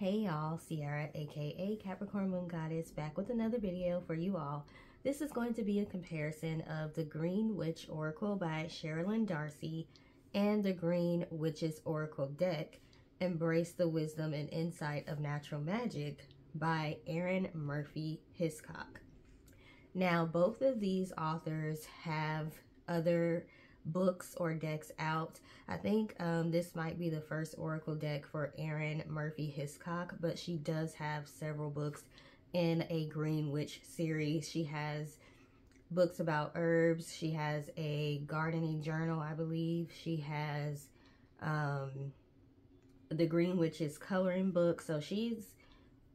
Hey y'all, Sierra aka Capricorn Moon Goddess back with another video for you all. This is going to be a comparison of the Green Witch Oracle by Cheralyn Darcey and the Green Witch's Oracle deck, Embrace the Wisdom and Insight of Natural Magic by Erin Murphy Hiscock. Now, both of these authors have other books or decks out. I think um, this might be the first Oracle deck for Erin Murphy Hiscock, but she does have several books in a Green Witch series. She has books about herbs. She has a gardening journal, I believe. She has um, the Green Witch's coloring book. So she's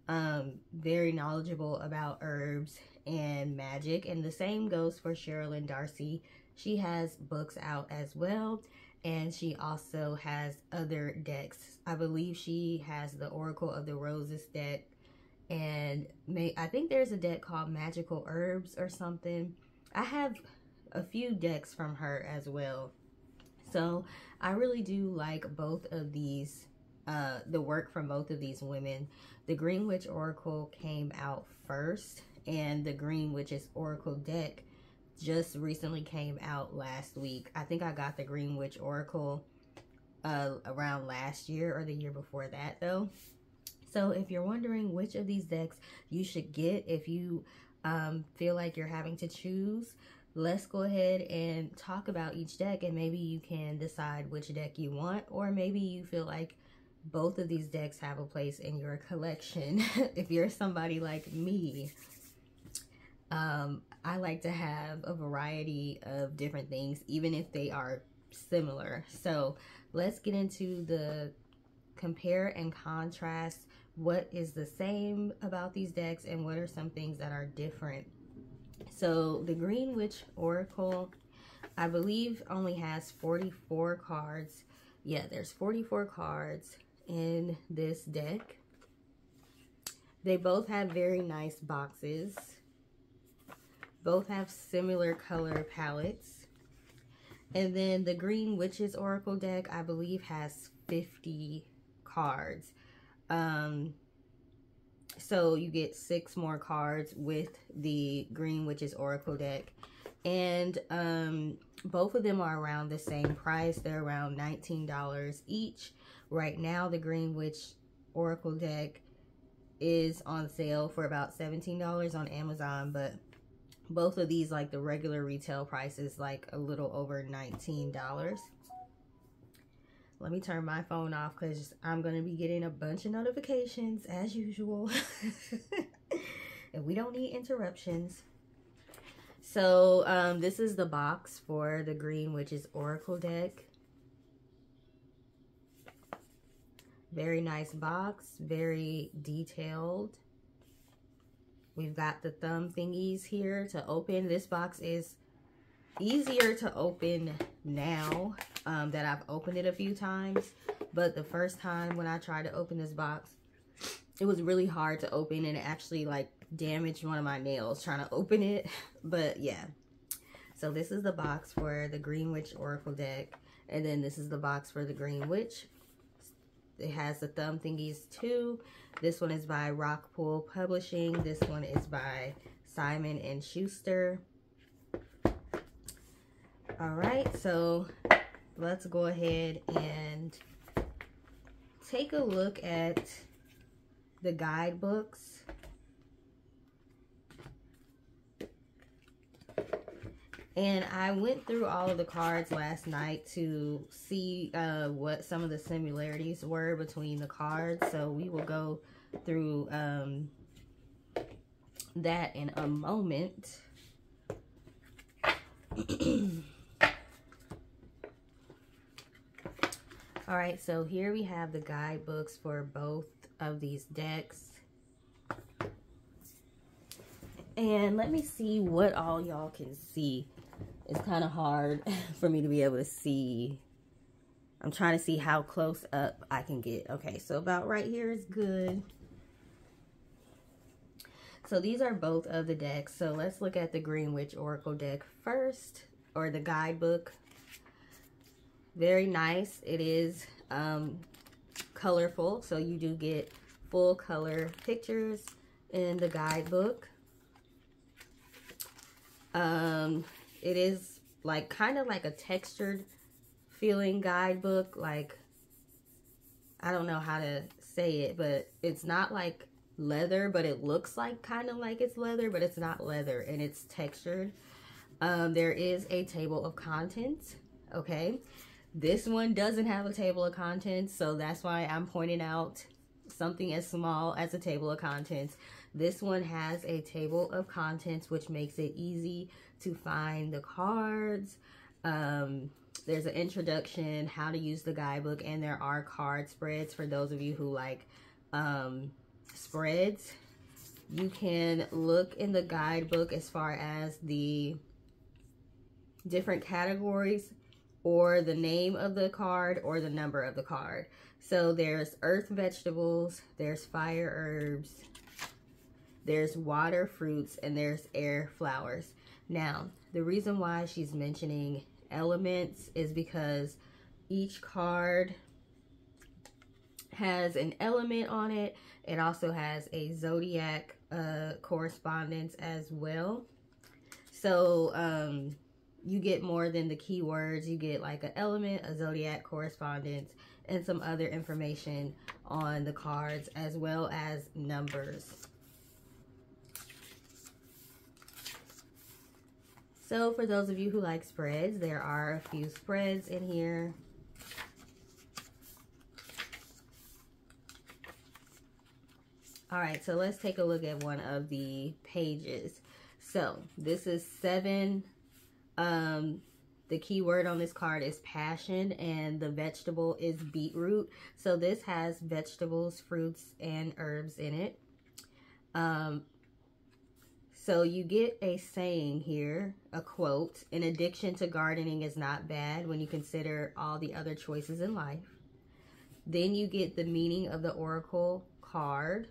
um, very knowledgeable about herbs and magic. And the same goes for Cheralyn Darcey. She has books out as well. And she also has other decks. I believe she has the Oracle of the Roses deck. And may, I think there's a deck called Magical Herbs or something. I have a few decks from her as well. So I really do like both of these, uh, the work from both of these women. The Green Witch Oracle came out first and the Green Witch's Oracle deck just recently came out last week. I think I got the Green Witch Oracle uh, around last year or the year before that though. So if you're wondering which of these decks you should get if you um, feel like you're having to choose, let's go ahead and talk about each deck and maybe you can decide which deck you want or maybe you feel like both of these decks have a place in your collection if you're somebody like me um, I like to have a variety of different things, even if they are similar. So let's get into the compare and contrast what is the same about these decks and what are some things that are different. So the Green Witch Oracle, I believe only has 44 cards. Yeah, there's 44 cards in this deck. They both have very nice boxes. Both have similar color palettes. And then the Green Witches Oracle deck, I believe, has 50 cards. Um, so you get six more cards with the Green Witches Oracle deck. And um, both of them are around the same price. They're around $19 each. Right now, the Green Witch Oracle deck is on sale for about $17 on Amazon, but both of these, like the regular retail price is like a little over $19. Let me turn my phone off because I'm going to be getting a bunch of notifications as usual. and we don't need interruptions. So um, this is the box for the Green Witches Oracle deck. Very nice box, very detailed. We've got the thumb thingies here to open. This box is easier to open now um, that I've opened it a few times. But the first time when I tried to open this box, it was really hard to open and it actually like damaged one of my nails trying to open it. But yeah. So this is the box for the Green Witch Oracle deck. And then this is the box for the Green Witch it has the thumb thingies too. This one is by Rockpool Publishing. This one is by Simon and Schuster. All right, so let's go ahead and take a look at the guidebooks And I went through all of the cards last night to see uh, what some of the similarities were between the cards. So we will go through um, that in a moment. all right, so here we have the guidebooks for both of these decks. And let me see what all y'all can see it's kind of hard for me to be able to see. I'm trying to see how close up I can get. Okay, so about right here is good. So these are both of the decks. So let's look at the Green Witch Oracle deck first, or the guidebook. Very nice. It is um, colorful, so you do get full color pictures in the guidebook. Um, it is like kind of like a textured feeling guidebook. Like, I don't know how to say it, but it's not like leather, but it looks like kind of like it's leather, but it's not leather and it's textured. Um, there is a table of contents, okay? This one doesn't have a table of contents, so that's why I'm pointing out something as small as a table of contents. This one has a table of contents, which makes it easy to find the cards. Um, there's an introduction, how to use the guidebook, and there are card spreads for those of you who like um, spreads. You can look in the guidebook as far as the different categories or the name of the card or the number of the card. So there's earth vegetables, there's fire herbs, there's water fruits, and there's air flowers. Now, the reason why she's mentioning elements is because each card has an element on it. It also has a zodiac uh, correspondence as well. So um, you get more than the keywords. You get like an element, a zodiac correspondence, and some other information on the cards as well as numbers. So for those of you who like spreads, there are a few spreads in here. All right, so let's take a look at one of the pages. So this is seven. Um, the keyword on this card is passion and the vegetable is beetroot. So this has vegetables, fruits, and herbs in it. Um, so you get a saying here, a quote, an addiction to gardening is not bad when you consider all the other choices in life. Then you get the meaning of the oracle card.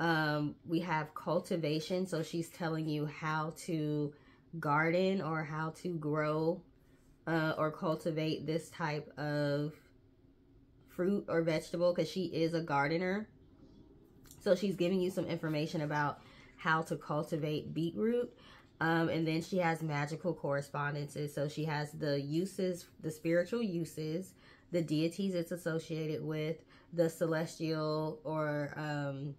Um, we have cultivation. So she's telling you how to garden or how to grow uh, or cultivate this type of fruit or vegetable because she is a gardener. So she's giving you some information about how to cultivate beetroot. Um, and then she has magical correspondences. So she has the uses, the spiritual uses, the deities it's associated with, the celestial or um,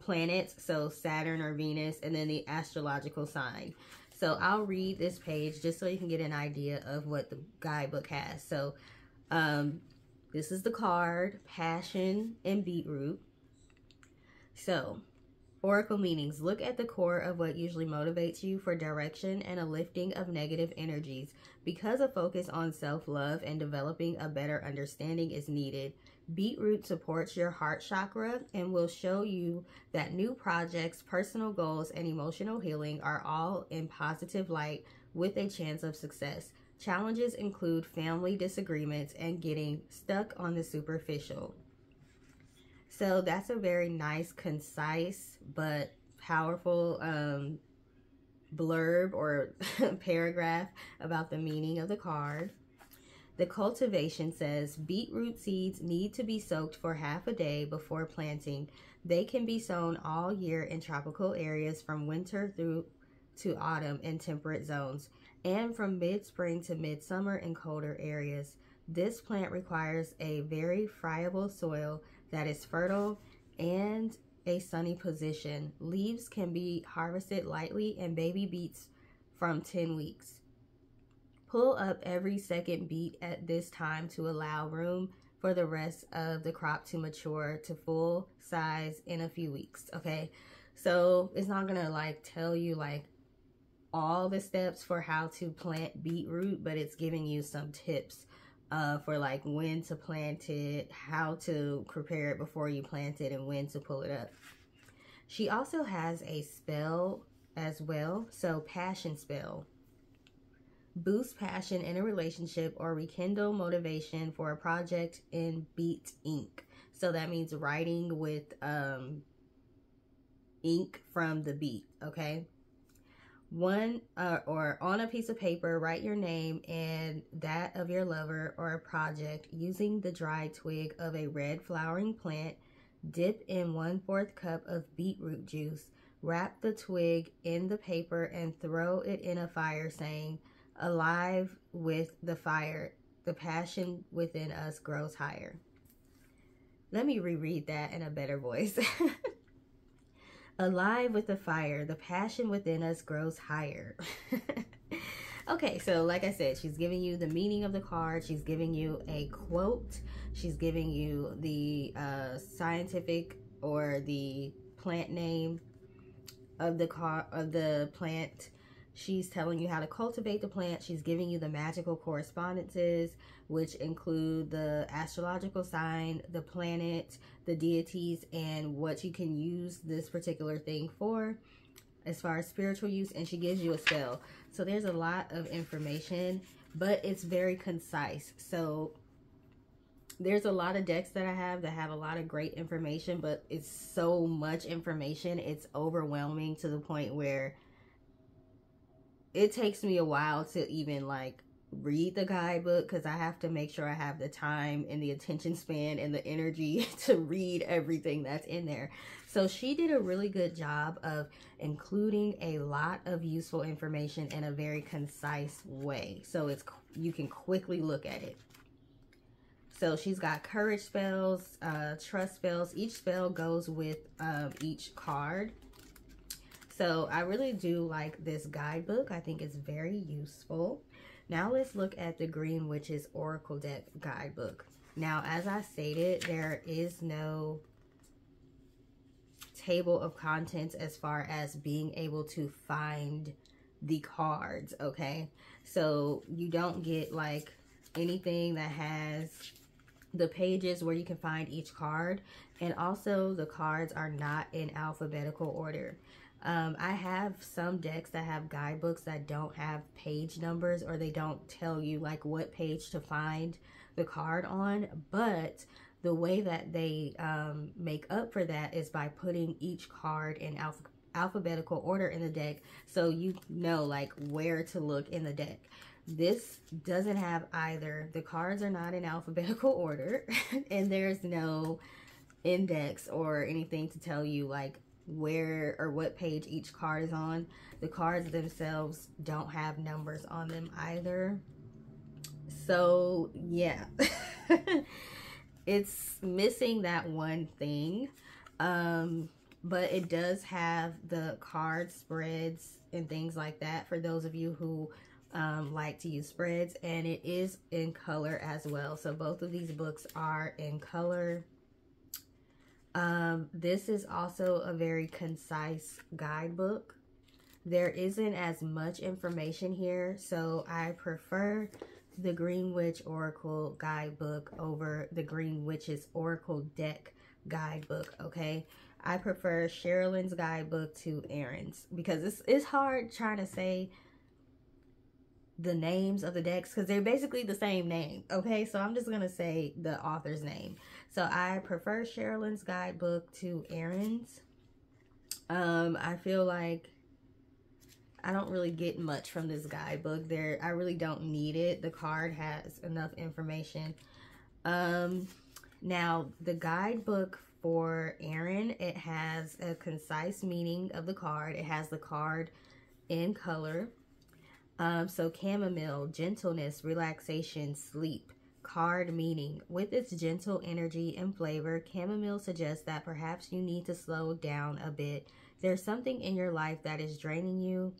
planets, so Saturn or Venus, and then the astrological sign. So I'll read this page just so you can get an idea of what the guidebook has. So um, this is the card, Passion and Beetroot. So Oracle meanings. Look at the core of what usually motivates you for direction and a lifting of negative energies. Because a focus on self love and developing a better understanding is needed, Beetroot supports your heart chakra and will show you that new projects, personal goals, and emotional healing are all in positive light with a chance of success. Challenges include family disagreements and getting stuck on the superficial. So that's a very nice, concise, but powerful um, blurb or paragraph about the meaning of the card. The cultivation says beetroot seeds need to be soaked for half a day before planting. They can be sown all year in tropical areas from winter through to autumn in temperate zones and from mid-spring to midsummer in colder areas. This plant requires a very friable soil that is fertile and a sunny position. Leaves can be harvested lightly and baby beets from 10 weeks. Pull up every second beet at this time to allow room for the rest of the crop to mature to full size in a few weeks, okay? So it's not gonna like tell you like all the steps for how to plant beetroot, but it's giving you some tips uh, for like when to plant it, how to prepare it before you plant it, and when to pull it up. She also has a spell as well, so passion spell boost passion in a relationship, or rekindle motivation for a project in Beet ink. So that means writing with um, ink from the beet, okay? One uh, or on a piece of paper, write your name and that of your lover or a project using the dry twig of a red flowering plant. Dip in one fourth cup of beetroot juice. Wrap the twig in the paper and throw it in a fire, saying, Alive with the fire, the passion within us grows higher. Let me reread that in a better voice. Alive with the fire, the passion within us grows higher. okay, so like I said, she's giving you the meaning of the card. She's giving you a quote. She's giving you the uh, scientific or the plant name of the car of the plant. She's telling you how to cultivate the plant. She's giving you the magical correspondences, which include the astrological sign, the planet, the deities, and what you can use this particular thing for as far as spiritual use. And she gives you a spell. So there's a lot of information, but it's very concise. So there's a lot of decks that I have that have a lot of great information, but it's so much information. It's overwhelming to the point where it takes me a while to even like read the guidebook because I have to make sure I have the time and the attention span and the energy to read everything that's in there. So she did a really good job of including a lot of useful information in a very concise way. So it's you can quickly look at it. So she's got courage spells, uh, trust spells. Each spell goes with um, each card. So I really do like this guidebook. I think it's very useful. Now let's look at the Green Witches Oracle Deck guidebook. Now, as I stated, there is no table of contents as far as being able to find the cards, okay? So you don't get like anything that has the pages where you can find each card and also the cards are not in alphabetical order. Um, I have some decks that have guidebooks that don't have page numbers or they don't tell you like what page to find the card on, but the way that they um, make up for that is by putting each card in alph alphabetical order in the deck so you know like where to look in the deck. This doesn't have either. The cards are not in alphabetical order and there's no index or anything to tell you like where or what page each card is on. The cards themselves don't have numbers on them either. So, yeah. it's missing that one thing. Um, but it does have the card spreads and things like that for those of you who um, like to use spreads and it is in color as well so both of these books are in color um, this is also a very concise guidebook there isn't as much information here so I prefer the Green Witch Oracle guidebook over the Green Witches Oracle deck guidebook okay I prefer Cheralyn's guidebook to Erin's because it's, it's hard trying to say the names of the decks because they're basically the same name. Okay, so I'm just going to say the author's name. So I prefer Cheralyn's guidebook to Erin's. Um, I feel like I don't really get much from this guidebook. There, I really don't need it. The card has enough information. Um, now, the guidebook for Erin, it has a concise meaning of the card. It has the card in color. Um, so chamomile, gentleness, relaxation, sleep. Card meaning. With its gentle energy and flavor, chamomile suggests that perhaps you need to slow down a bit. There's something in your life that is draining you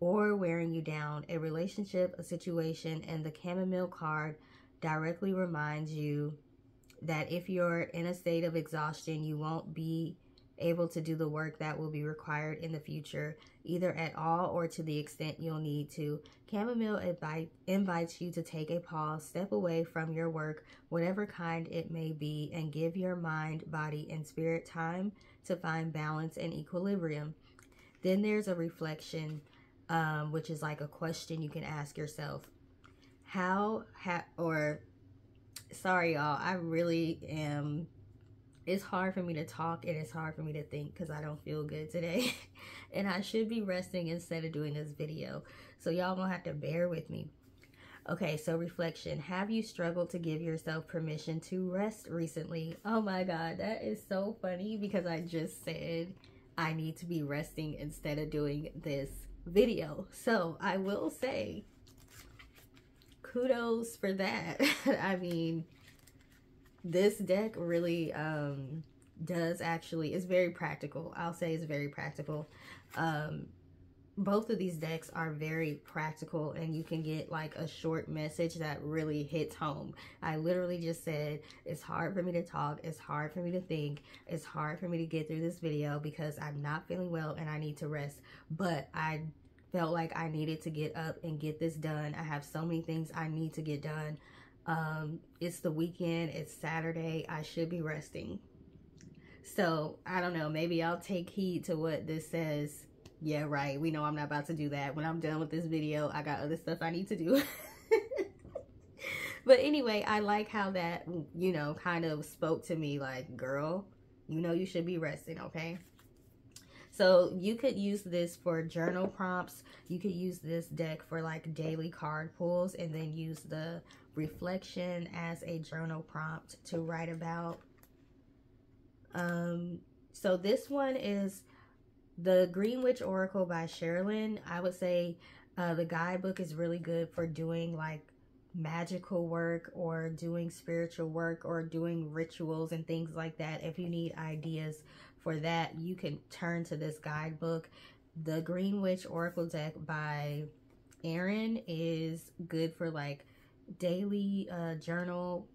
or wearing you down. A relationship, a situation, and the chamomile card directly reminds you that if you're in a state of exhaustion, you won't be able to do the work that will be required in the future, either at all or to the extent you'll need to. Chamomile invite, invites you to take a pause, step away from your work, whatever kind it may be, and give your mind, body, and spirit time to find balance and equilibrium. Then there's a reflection, um, which is like a question you can ask yourself. How, ha- or sorry, y'all, I really am it's hard for me to talk and it's hard for me to think because I don't feel good today. and I should be resting instead of doing this video. So y'all gonna have to bear with me. Okay, so reflection. Have you struggled to give yourself permission to rest recently? Oh my God, that is so funny because I just said I need to be resting instead of doing this video. So I will say kudos for that. I mean, this deck really um, does actually, is very practical. I'll say it's very practical. Um, both of these decks are very practical and you can get like a short message that really hits home. I literally just said it's hard for me to talk, it's hard for me to think, it's hard for me to get through this video because I'm not feeling well and I need to rest. But I felt like I needed to get up and get this done. I have so many things I need to get done. Um, it's the weekend, it's Saturday, I should be resting. So I don't know, maybe I'll take heed to what this says yeah, right. We know I'm not about to do that. When I'm done with this video, I got other stuff I need to do. but anyway, I like how that, you know, kind of spoke to me like, girl, you know you should be resting, okay? So you could use this for journal prompts. You could use this deck for like daily card pulls and then use the reflection as a journal prompt to write about. Um, so this one is the Green Witch Oracle by Cheralyn, I would say uh, the guidebook is really good for doing like magical work or doing spiritual work or doing rituals and things like that. If you need ideas for that, you can turn to this guidebook. The Green Witch Oracle deck by Erin is good for like daily uh, journal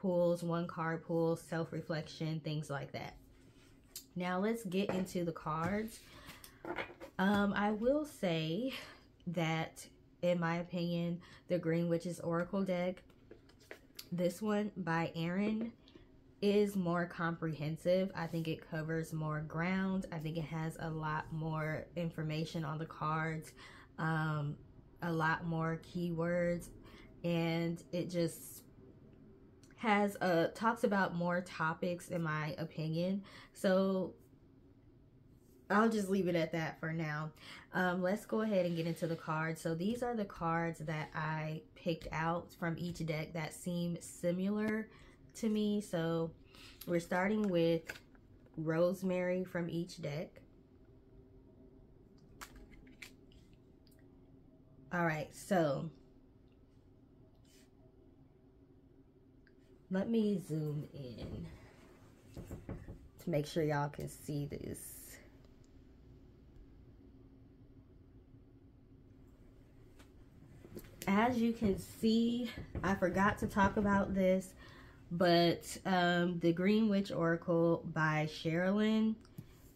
pulls, one card pulls, self-reflection, things like that. Now let's get into the cards. Um, I will say that, in my opinion, the Green Witches Oracle deck, this one by Erin, is more comprehensive. I think it covers more ground. I think it has a lot more information on the cards, um, a lot more keywords, and it just has uh talks about more topics in my opinion so I'll just leave it at that for now. Um, let's go ahead and get into the cards. So these are the cards that I picked out from each deck that seem similar to me. So we're starting with Rosemary from each deck. All right, so Let me zoom in to make sure y'all can see this. As you can see, I forgot to talk about this, but um, the Green Witch Oracle by Cheralyn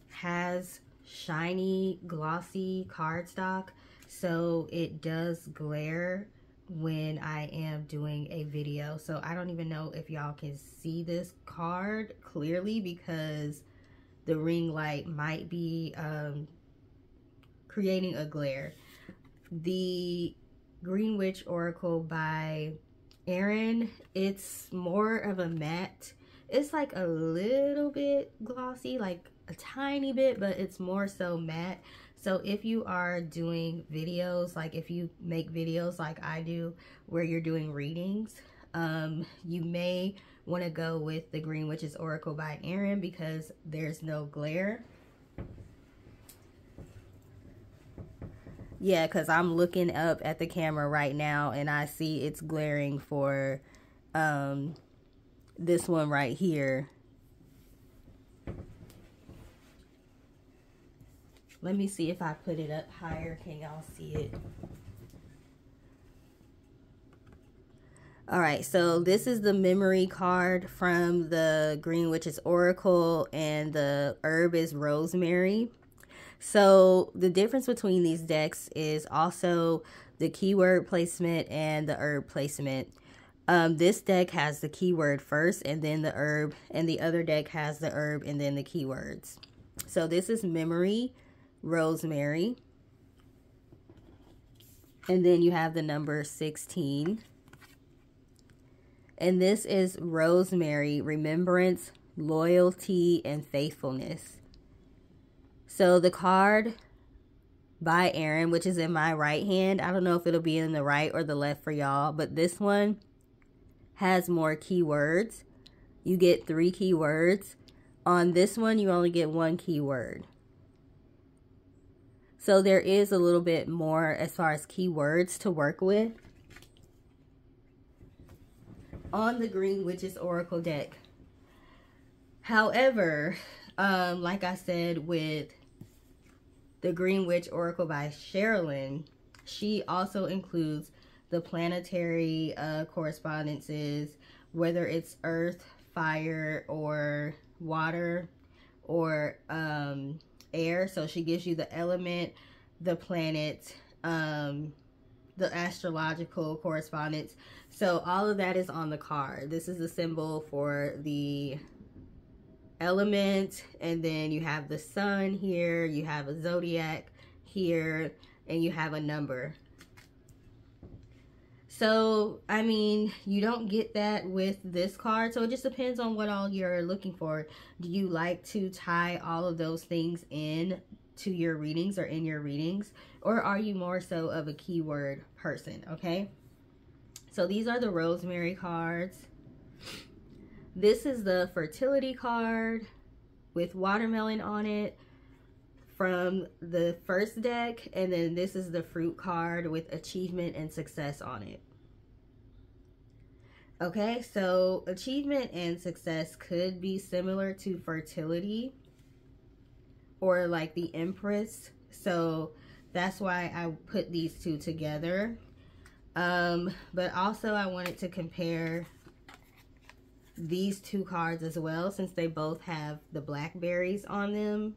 has shiny, glossy cardstock, so it does glare when I am doing a video. So I don't even know if y'all can see this card clearly because the ring light might be um, creating a glare. The Green Witch Oracle by Erin, it's more of a matte. It's like a little bit glossy, like a tiny bit, but it's more so matte. So if you are doing videos, like if you make videos like I do, where you're doing readings, um, you may want to go with the Green Witches Oracle by Erin because there's no glare. Yeah, because I'm looking up at the camera right now and I see it's glaring for um, this one right here Let me see if I put it up higher. Can y'all see it? All right, so this is the memory card from the Green Witches Oracle, and the herb is rosemary. So the difference between these decks is also the keyword placement and the herb placement. Um, this deck has the keyword first and then the herb, and the other deck has the herb and then the keywords. So this is memory rosemary. And then you have the number 16. And this is rosemary, remembrance, loyalty, and faithfulness. So the card by Erin, which is in my right hand. I don't know if it'll be in the right or the left for y'all, but this one has more keywords. You get three keywords. On this one, you only get one keyword. So there is a little bit more as far as keywords to work with. On the Green Witches Oracle deck. However, um, like I said with the Green Witch Oracle by Cheralyn, she also includes the planetary uh, correspondences, whether it's earth, fire, or water, or um, air. So she gives you the element, the planet, um, the astrological correspondence. So all of that is on the card. This is the symbol for the element and then you have the sun here you have a zodiac here and you have a number so i mean you don't get that with this card. So it just depends on what all you're looking for. Do you like to tie all of those things in to your readings or in your readings? Or are you more so of a keyword person okay? So these are the rosemary cards. This is the fertility card with watermelon on it from the first deck. And then this is the fruit card with achievement and success on it. Okay, so achievement and success could be similar to fertility or like the Empress. So that's why I put these two together. Um, but also I wanted to compare these two cards as well since they both have the blackberries on them.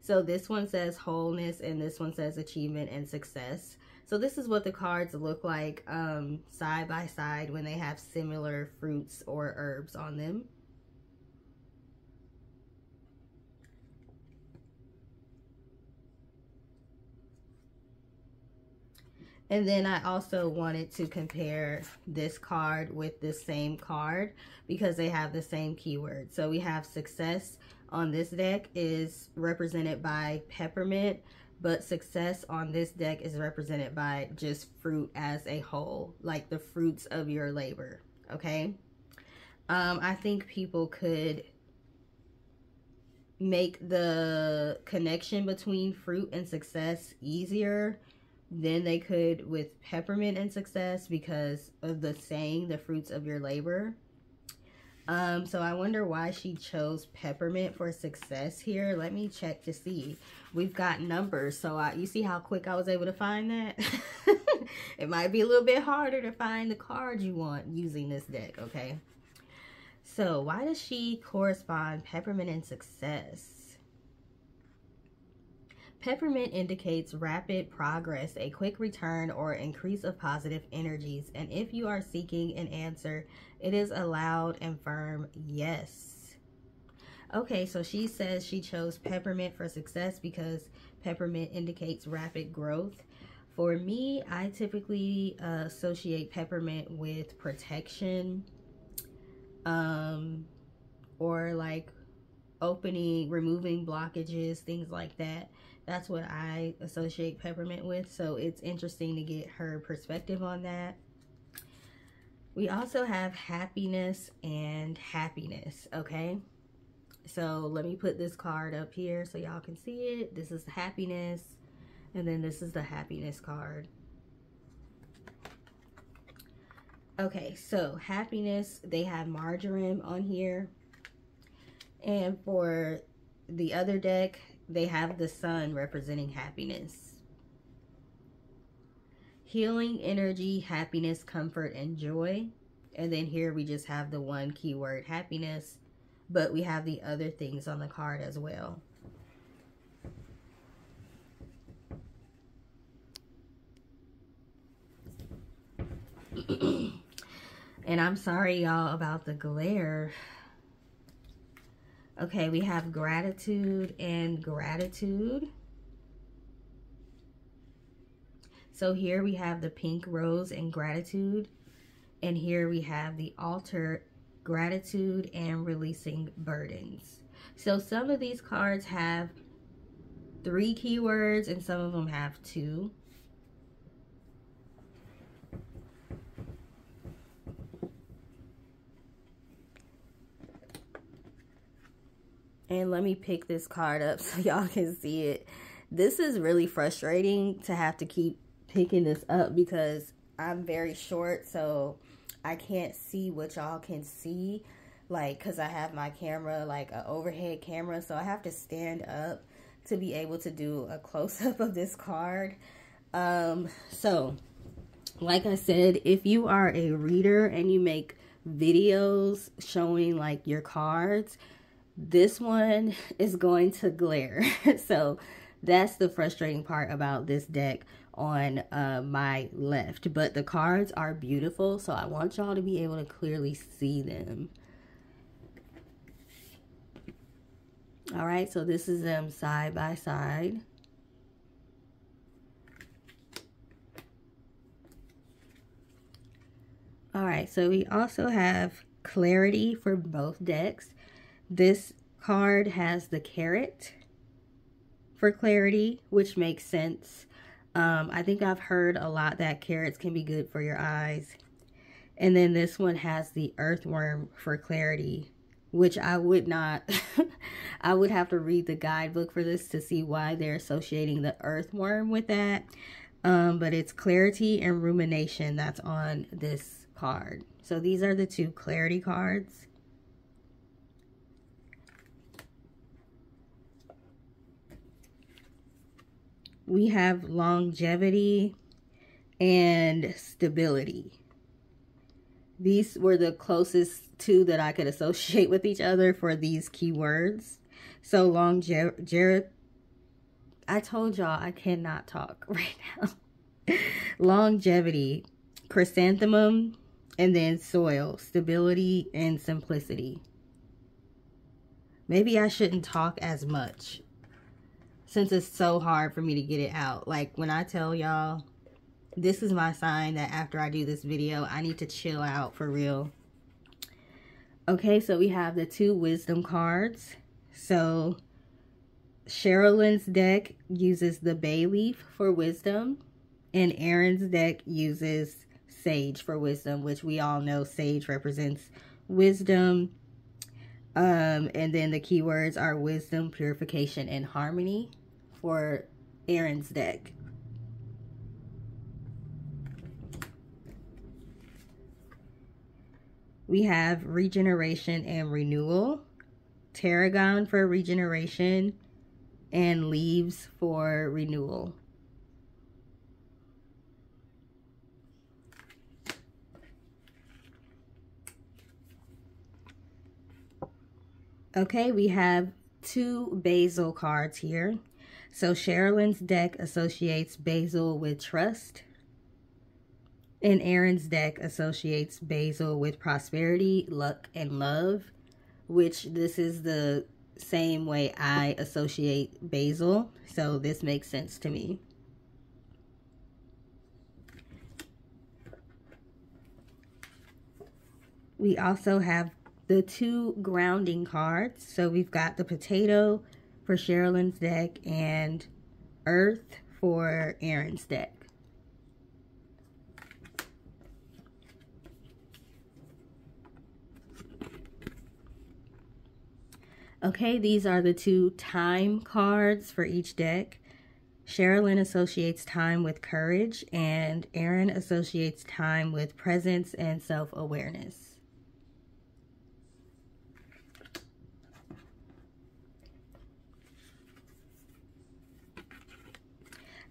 So this one says wholeness and this one says achievement and success. So this is what the cards look like um, side by side when they have similar fruits or herbs on them. And then I also wanted to compare this card with the same card because they have the same keyword. So we have success on this deck is represented by peppermint, but success on this deck is represented by just fruit as a whole, like the fruits of your labor, okay? Um, I think people could make the connection between fruit and success easier than they could with peppermint and success because of the saying, the fruits of your labor. Um, so I wonder why she chose peppermint for success here. Let me check to see. We've got numbers, so I, you see how quick I was able to find that? it might be a little bit harder to find the card you want using this deck, okay? So why does she correspond peppermint and success? Peppermint indicates rapid progress, a quick return, or increase of positive energies. And if you are seeking an answer, it is a loud and firm yes. Okay, so she says she chose peppermint for success because peppermint indicates rapid growth. For me, I typically uh, associate peppermint with protection um, or like opening, removing blockages, things like that. That's what I associate peppermint with. So it's interesting to get her perspective on that. We also have happiness and happiness, okay? So let me put this card up here so y'all can see it. This is happiness, and then this is the happiness card. Okay, so happiness, they have marjoram on here. And for the other deck, they have the sun representing happiness. Healing energy, happiness, comfort, and joy. And then here we just have the one keyword happiness, but we have the other things on the card as well. and I'm sorry y'all about the glare Okay, we have gratitude and gratitude. So here we have the pink rose and gratitude. And here we have the altar, gratitude and releasing burdens. So some of these cards have three keywords and some of them have two. And let me pick this card up so y'all can see it. This is really frustrating to have to keep picking this up because I'm very short. So I can't see what y'all can see. Like, because I have my camera, like an overhead camera. So I have to stand up to be able to do a close-up of this card. Um, so, like I said, if you are a reader and you make videos showing like your cards, this one is going to glare. so that's the frustrating part about this deck on uh, my left. But the cards are beautiful, so I want y'all to be able to clearly see them. All right, so this is them side by side. All right, so we also have clarity for both decks. This card has the carrot for clarity, which makes sense. Um, I think I've heard a lot that carrots can be good for your eyes. And then this one has the earthworm for clarity, which I would not, I would have to read the guidebook for this to see why they're associating the earthworm with that. Um, but it's clarity and rumination that's on this card. So these are the two clarity cards. We have longevity and stability. These were the closest two that I could associate with each other for these keywords. So longevity, I told y'all I cannot talk right now. longevity, chrysanthemum, and then soil, stability, and simplicity. Maybe I shouldn't talk as much since it's so hard for me to get it out. Like when I tell y'all, this is my sign that after I do this video, I need to chill out for real. Okay, so we have the two wisdom cards. So Cheralyn's deck uses the bay leaf for wisdom and Erin's deck uses sage for wisdom, which we all know sage represents wisdom. Um, and then the keywords are wisdom, purification, and harmony for Erin's deck. We have regeneration and renewal, tarragon for regeneration, and leaves for renewal. Okay, we have two basil cards here. So Cheralyn's deck associates basil with trust. And Erin's deck associates basil with prosperity, luck, and love. Which this is the same way I associate basil. So this makes sense to me. We also have the two grounding cards. So we've got the potato for Cheralyn's deck and Earth for Erin's deck. Okay, these are the two thyme cards for each deck. Cheralyn associates thyme with courage, and Erin associates thyme with presence and self-awareness.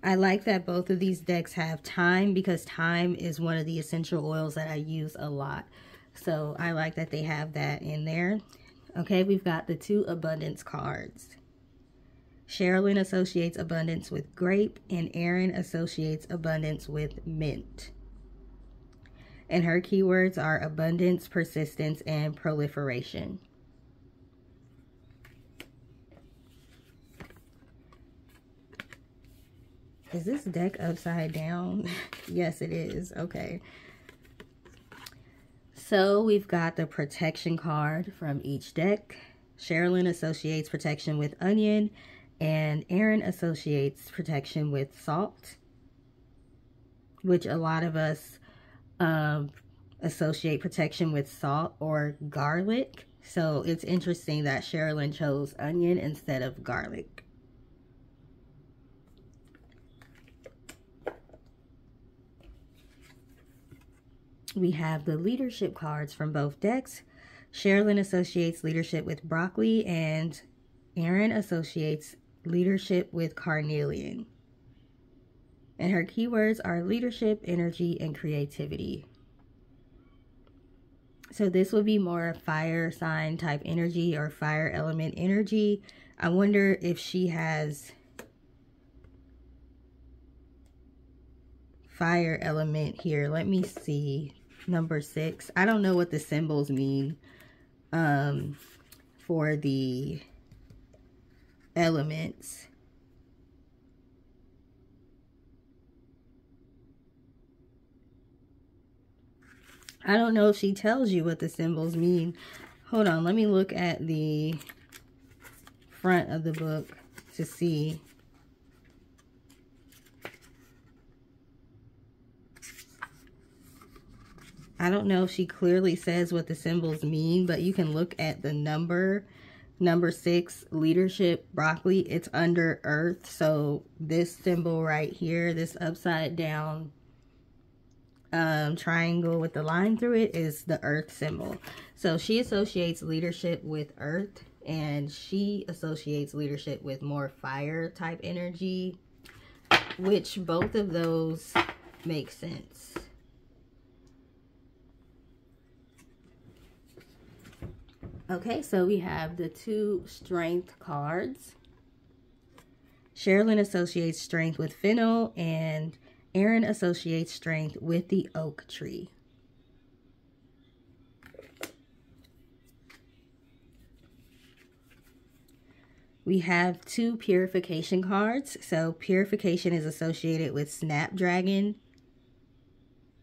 I like that both of these decks have thyme because thyme is one of the essential oils that I use a lot. So I like that they have that in there. Okay, we've got the two abundance cards. Cheralyn associates abundance with grape and Erin associates abundance with mint. And her keywords are abundance, persistence, and proliferation. Is this deck upside down? yes, it is. Okay. So we've got the protection card from each deck. Cheralyn associates protection with onion. And Erin associates protection with salt, which a lot of us um, associate protection with salt or garlic. So it's interesting that Cheralyn chose onion instead of garlic. We have the leadership cards from both decks. Cheralyn associates leadership with broccoli and Erin associates leadership with carnelian. And her keywords are leadership, energy, and creativity. So this would be more fire sign type energy or fire element energy. I wonder if she has fire element here. Let me see. Number six. I don't know what the symbols mean um, for the elements. I don't know if she tells you what the symbols mean. Hold on, let me look at the front of the book to see. I don't know if she clearly says what the symbols mean, but you can look at the number, number six, leadership, broccoli. It's under earth. So this symbol right here, this upside down um, triangle with the line through it is the earth symbol. So she associates leadership with earth and she associates leadership with more fire type energy, which both of those make sense. Okay, so we have the two strength cards. Cheralyn associates strength with fennel and Erin associates strength with the oak tree. We have two purification cards. So purification is associated with Snapdragon.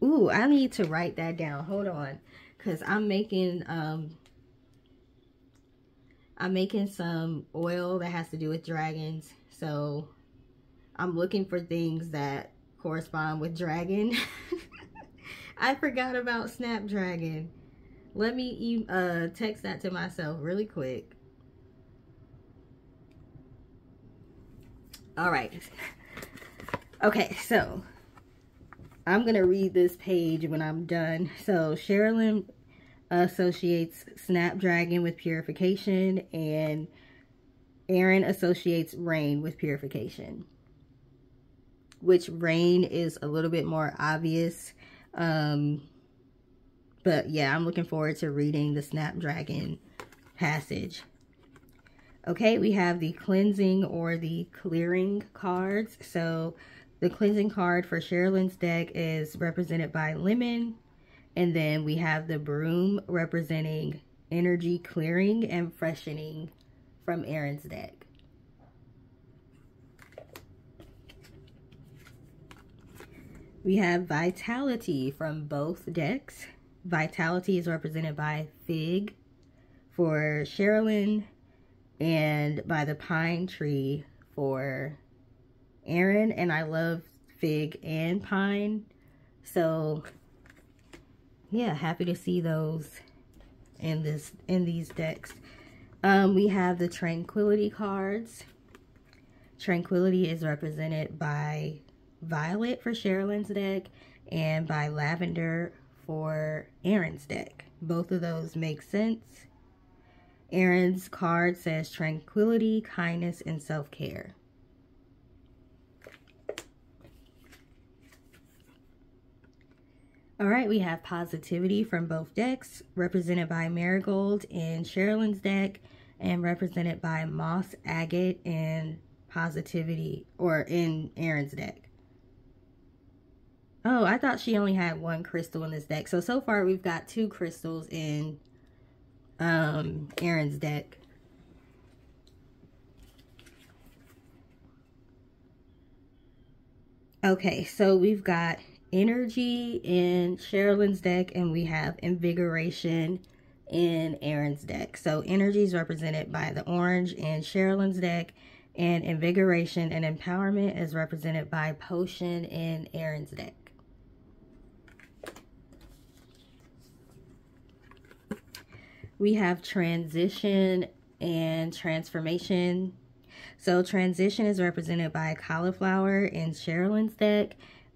Ooh, I need to write that down. Hold on. Because I'm making um I'm making some oil that has to do with dragons. So I'm looking for things that correspond with dragon. I forgot about Snapdragon. Let me uh, text that to myself really quick. All right. Okay, so I'm going to read this page when I'm done. So Cheralyn associates Snapdragon with purification and Erin associates rain with purification which rain is a little bit more obvious. Um, but yeah, I'm looking forward to reading the Snapdragon passage. Okay, we have the cleansing or the clearing cards. So the cleansing card for Cheralyn's deck is represented by lemon. And then we have the broom representing energy clearing and freshening from Erin's deck. We have Vitality from both decks. Vitality is represented by Fig for Cheralyn and by the Pine Tree for Erin. And I love Fig and Pine. So, yeah, happy to see those in this in these decks. Um, we have the Tranquility cards. Tranquility is represented by Violet for Cheralyn's deck and by Lavender for Erin's deck. Both of those make sense. Erin's card says tranquility, kindness, and self-care. All right, we have positivity from both decks, represented by Marigold in Cheralyn's deck and represented by Moss Agate and Positivity, or in Erin's deck. Oh, I thought she only had one crystal in this deck. So, so far we've got two crystals in um, Erin's deck. Okay, so we've got energy in Cheralyn's deck and we have invigoration in Erin's deck. So energy is represented by the orange in Cheralyn's deck And Invigoration and Empowerment is represented by Potion in Erin's deck. We have Transition and Transformation. So Transition is represented by Cauliflower in Cheralyn's deck.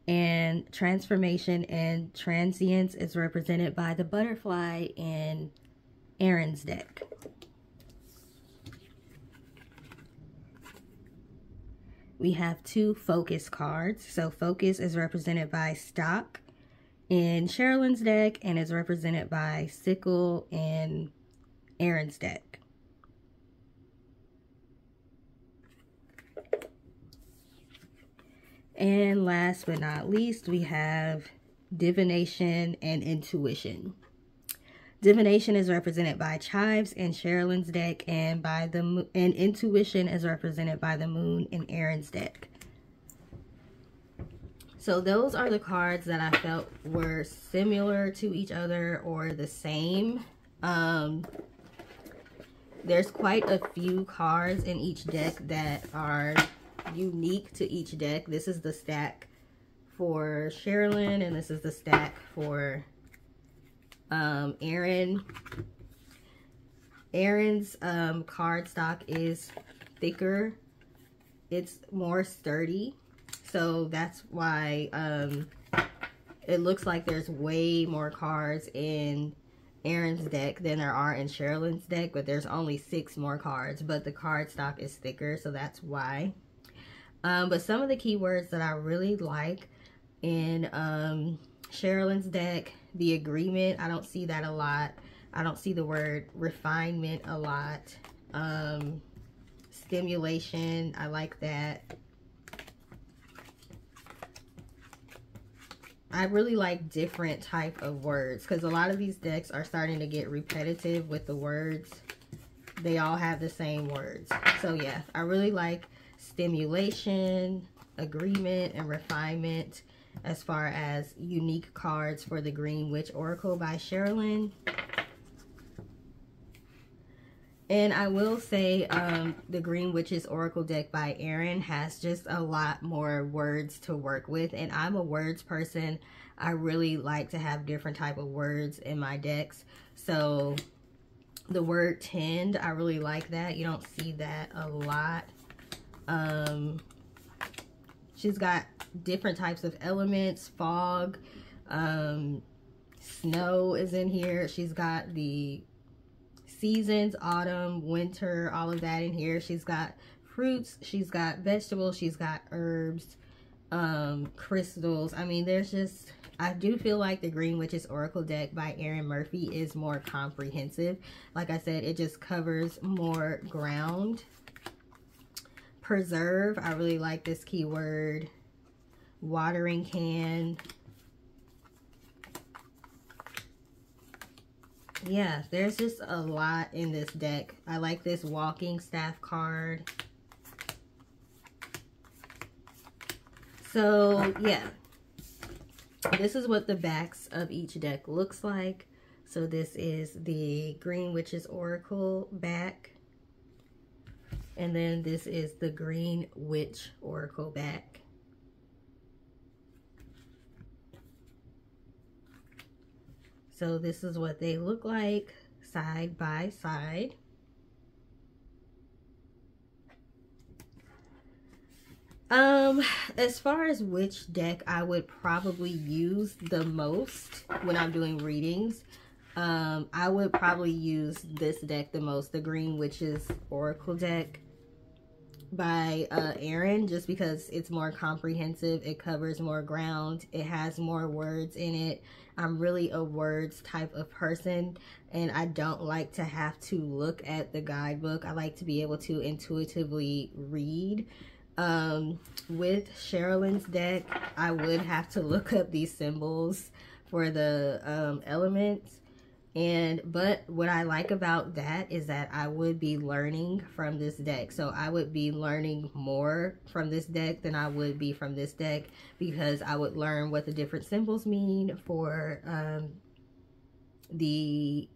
And Transformation and Transience is represented by the Butterfly in Erin's deck. we have two focus cards. So focus is represented by stock in Cheralyn's deck and is represented by sickle in Erin's deck. And last but not least, we have divination and intuition. Divination is represented by Chives in Cheralyn's deck, and by the and Intuition is represented by the Moon in Erin's deck. So those are the cards that I felt were similar to each other or the same. Um, there's quite a few cards in each deck that are unique to each deck. This is the stack for Cheralyn, and this is the stack for um, Erin. Erin's um, card stock is thicker. It's more sturdy. So that's why um, it looks like there's way more cards in Erin's deck than there are in Cheralyn's deck, but there's only six more cards, but the card stock is thicker, so that's why. Um, but some of the keywords that I really like in um, Cheralyn's deck the agreement. I don't see that a lot. I don't see the word refinement a lot. Um, stimulation, I like that. I really like different type of words because a lot of these decks are starting to get repetitive with the words. They all have the same words. So yeah, I really like stimulation, agreement, and refinement as far as unique cards for the Green Witch Oracle by Cheralyn. And I will say um, the Green Witches Oracle deck by Erin has just a lot more words to work with. And I'm a words person. I really like to have different type of words in my decks. So the word tend, I really like that. You don't see that a lot. Um, she's got different types of elements, fog, um, snow is in here. She's got the seasons, autumn, winter, all of that in here. She's got fruits, she's got vegetables, she's got herbs, um, crystals. I mean, there's just, I do feel like the Green Witches Oracle deck by Erin Murphy is more comprehensive. Like I said, it just covers more ground. Preserve, I really like this keyword watering can. Yeah, there's just a lot in this deck. I like this walking staff card. So, yeah. This is what the backs of each deck looks like. So this is the Green Witch's Oracle back. And then this is the Green Witch Oracle back. So this is what they look like side by side. Um, as far as which deck I would probably use the most when I'm doing readings, um, I would probably use this deck the most, the Green Witches Oracle deck by uh, Erin, just because it's more comprehensive, it covers more ground, it has more words in it, I'm really a words type of person and I don't like to have to look at the guidebook. I like to be able to intuitively read. Um, with Cheralyn's deck, I would have to look up these symbols for the um, elements and but what I like about that is that I would be learning from this deck. So I would be learning more from this deck than I would be from this deck because I would learn what the different symbols mean for um, the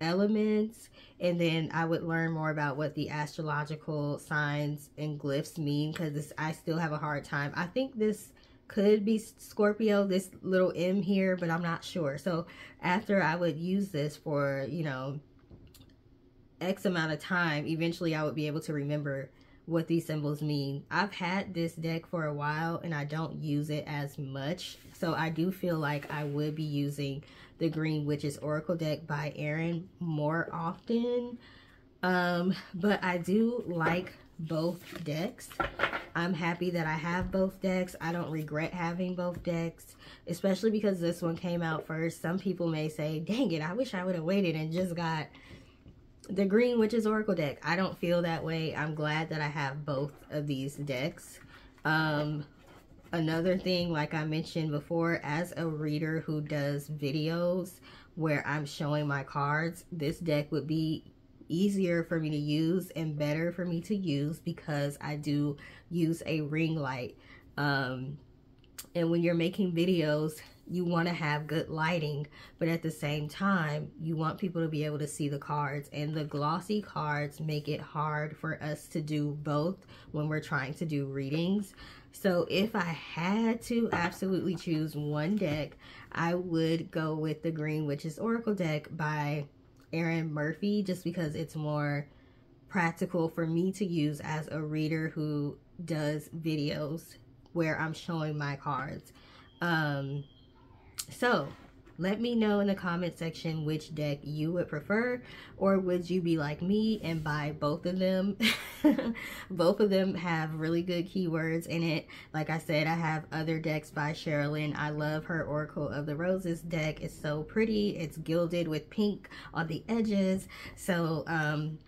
elements and then I would learn more about what the astrological signs and glyphs mean because I still have a hard time. I think this could be Scorpio, this little M here, but I'm not sure. So after I would use this for, you know, X amount of time, eventually I would be able to remember what these symbols mean. I've had this deck for a while and I don't use it as much. So I do feel like I would be using the Green Witches Oracle deck by Erin more often. Um, but I do like both decks. I'm happy that I have both decks. I don't regret having both decks, especially because this one came out first. Some people may say, dang it, I wish I would have waited and just got the Green Witches Oracle deck. I don't feel that way. I'm glad that I have both of these decks. Um, another thing, like I mentioned before, as a reader who does videos where I'm showing my cards, this deck would be easier for me to use and better for me to use because I do use a ring light. Um, and when you're making videos, you want to have good lighting, but at the same time, you want people to be able to see the cards. And the glossy cards make it hard for us to do both when we're trying to do readings. So if I had to absolutely choose one deck, I would go with the Green Witches Oracle deck by Erin Murphy just because it's more practical for me to use as a reader who does videos where I'm showing my cards. Um, so let me know in the comment section which deck you would prefer or would you be like me and buy both of them? Both of them have really good keywords in it. Like i said i have other decks by Cheralyn. I love her oracle of the roses deck. It's so pretty. It's gilded with pink on the edges. So um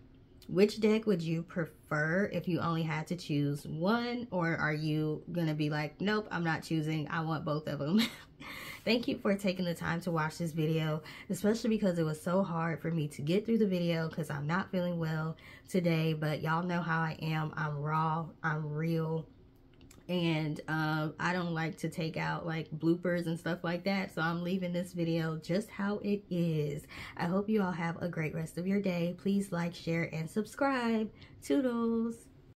which deck would you prefer if you only had to choose one or are you gonna be like nope i'm not choosing. I want both of them Thank you for taking the time to watch this video, especially because it was so hard for me to get through the video because I'm not feeling well today. But y'all know how I am. I'm raw. I'm real. And um, I don't like to take out like bloopers and stuff like that. So I'm leaving this video just how it is. I hope you all have a great rest of your day. Please like, share, and subscribe. Toodles.